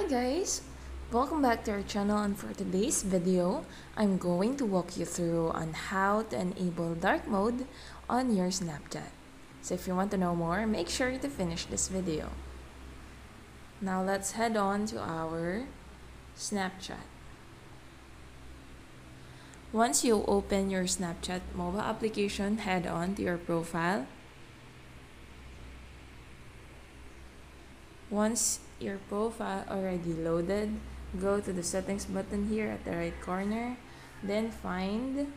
Hi guys! Welcome back to our channel and for today's video, I'm going to walk you through on how to enable dark mode on your Snapchat. So if you want to know more, make sure to finish this video. Now let's head on to our Snapchat. Once you open your Snapchat mobile application, head on to your profile. Once your profile already loaded, go to the settings button here at the right corner, then find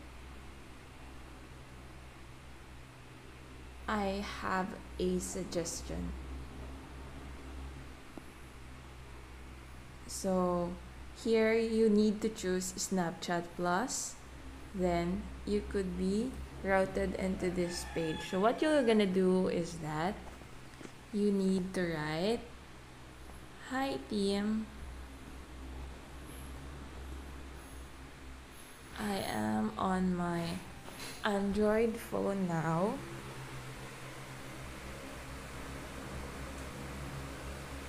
I have a suggestion. So here you need to choose Snapchat Plus then you could be routed into this page. So what you're gonna do is that you need to write Hi team. I am on my Android phone now.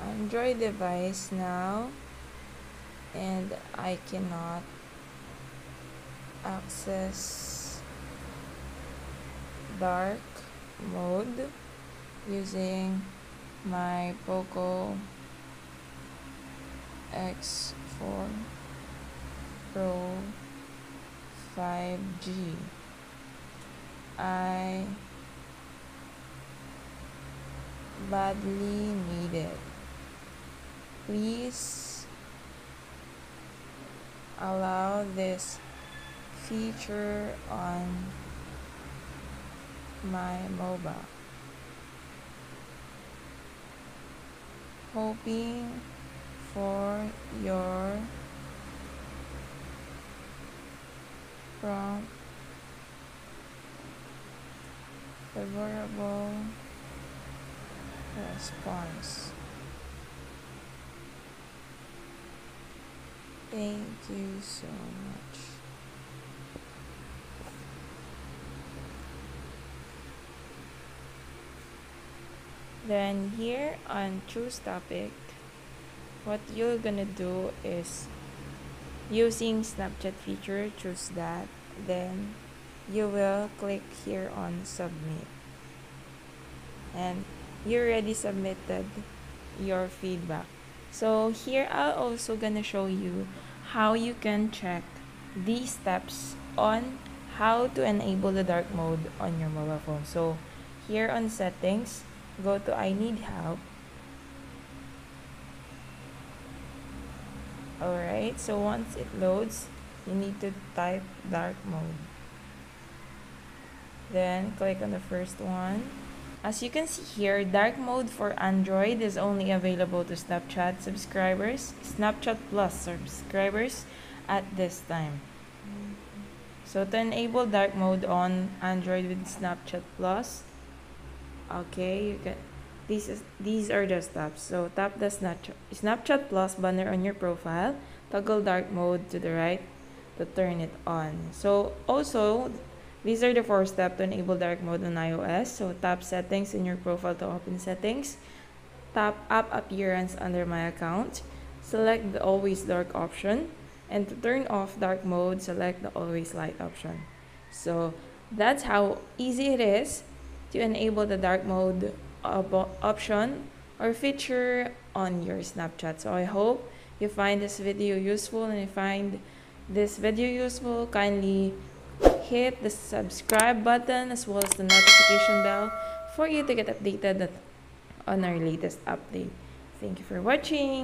Android device now and I cannot access dark mode using my Poco X4 Pro 5G. I badly need it. Please allow this feature on my mobile. Hoping for your prompt favorable response. Thank you so much. Then here on choose topic, what you're gonna do is using Snapchat feature, choose that. Then you will click here on submit. And you already submitted your feedback. So here I'll also gonna show you how you can check these steps on how to enable the dark mode on your mobile phone. So here on settings, go to I need help. Alright, so once it loads, you need to type dark mode. Then click on the first one. As you can see here, dark mode for Android is only available to Snapchat subscribers, Snapchat Plus subscribers at this time. So to enable dark mode on Android with Snapchat Plus, okay you can these is these are the steps. So tap the snapchat snapchat plus banner on your profile toggle dark mode to the right to turn it on. So also these are the four steps to enable dark mode on ios. So tap settings in your profile to open settings. Tap app appearance under my account. Select the always dark option. And to turn off dark mode select the always light option. So that's how easy it is to enable the dark mode option or feature on your Snapchat. So I hope you find this video useful and you find this video useful, kindly hit the subscribe button as well as the notification bell for you to get updated on our latest update. Thank you for watching.